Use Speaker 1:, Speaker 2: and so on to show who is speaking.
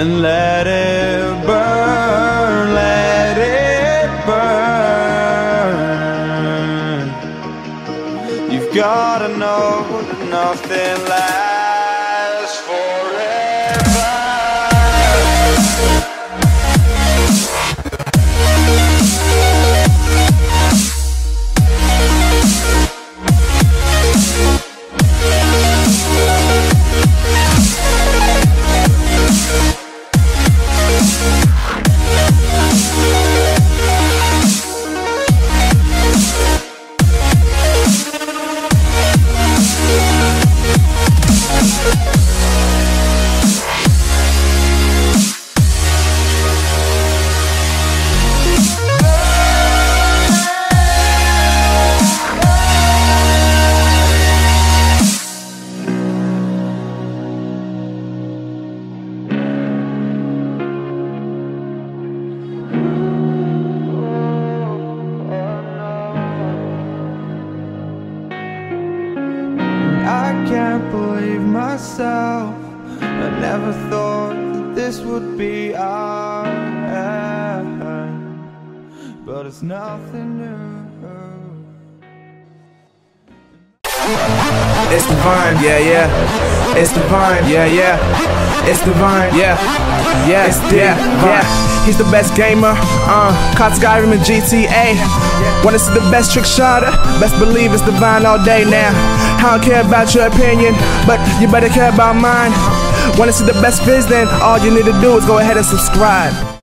Speaker 1: And let it burn, let it burn. You've gotta know that nothing lasts can't believe myself. I never thought that this would be our end, but it's nothing new.
Speaker 2: It's divine, yeah, yeah. It's divine, yeah, yeah. It's divine, yeah, yeah. It's yeah, yeah. He's the best gamer, uh. Caught Skyrim and GTA. Wanna see the best trick shotter? Best believe it's divine all day now. I don't care about your opinion, but you better care about mine. Wanna see the best viz? Then all you need to do is go ahead and subscribe.